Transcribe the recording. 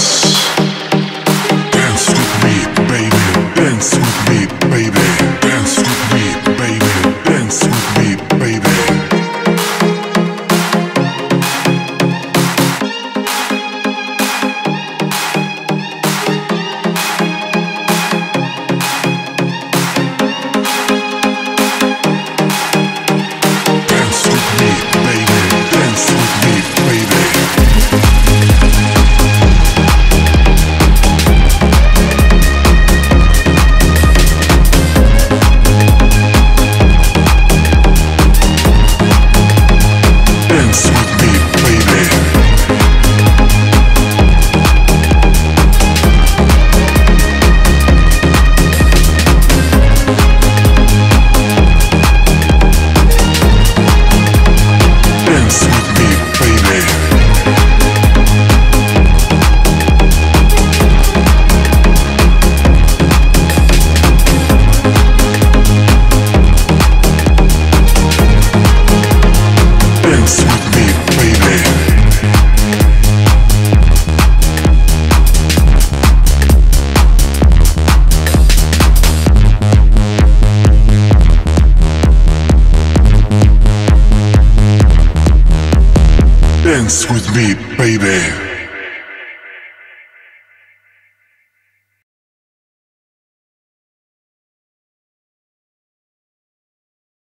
Peace. Dance with me, baby.